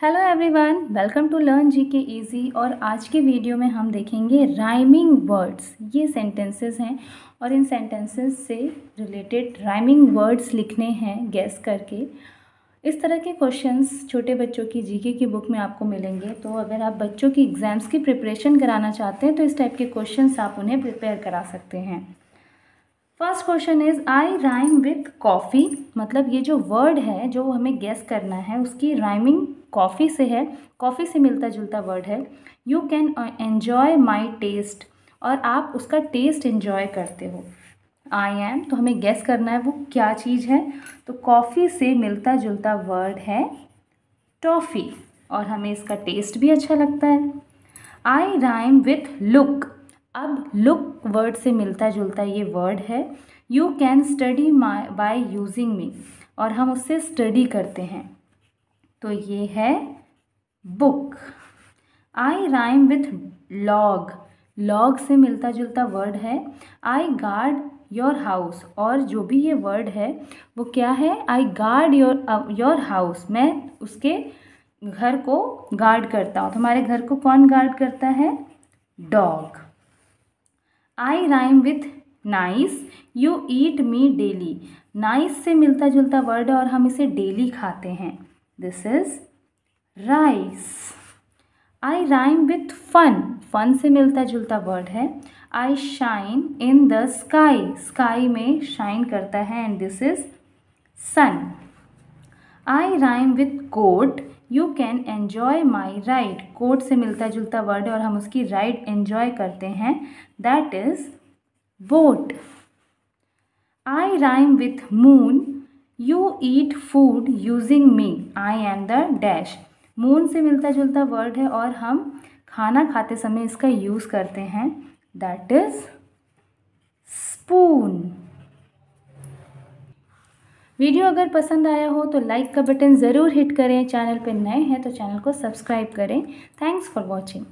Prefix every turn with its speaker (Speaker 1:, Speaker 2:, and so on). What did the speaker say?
Speaker 1: Hello everyone welcome to learn G K easy और आज के वीडियो में हम देखेंगे राइमिंग वर्ड्स ये सेंटेंसेस हैं और इन सेंटेंसेस से रिलेटेड राइमिंग वर्ड्स लिखने हैं गैस करके। इस तरह के क्वेश्चंस छोटे बच्चों की जीके की बुक में आपको मिलेंगे। तो अगर आप बच्चों की एग्ज़ाम्स की प्रिपरेशन कराना चाहते हैं तो इस टाइप के क्वेश्चंस आप उन्हें प्रिपेयर करा सकते हैं। First question is I rhyme with coffee मतलब ये जो वर्ड है, जो हमें गेस करना है, उसकी राइमिंग कॉफ़ी से है। कॉफ़ी से मिलता जुलता वर्ड है you can enjoy my taste और आप उसका टेस्ट एन्जॉय करते हो। आई एम तो हमें गेस करना है वो क्या चीज़ है। तो कॉफ़ी से मिलता जुलता वर्ड है टॉफ़ी और हमें इसका टेस्ट भी अच्छा लगता है। आई राइम विथ लुक अब लुक वर्ड से मिलता जुलता ये वर्ड है। You can study my by using me और हम उससे स्टडी करते हैं। तो ये है book I rhyme with log log से मिलता जुलता वर्ड है। आई गार्ड योर हाउस और जो भी ये वर्ड है, वो क्या है? I guard your your house मैं उसके घर को गार्ड करता हूँ। तो हमारे घर को कौन गार्ड करता है? Dog I rhyme with nice you eat me daily nice से मिलता जुलता वर्ड है और हम इसे डेली खाते हैं. This is rice I rhyme with fun fun से मिलता जुलता वर्ड है. I shine in the sky sky में शाइन करता है. And this is sun I rhyme with coat you can enjoy my ride coat से मिलता जुलता वर्ड है और हम उसकी राइड एन्जॉय करते हैं। That is boat I rhyme with moon you eat food using me I am the dash moon से मिलता जुलता वर्ड है और हम खाना खाते समय इसका यूज़ करते हैं। दैट इज़ स्पून वीडियो अगर पसंद आया हो तो लाइक का बटन ज़रूर हिट करें। चैनल पर नए हैं तो चैनल को सब्सक्राइब करें। Thanks for watching.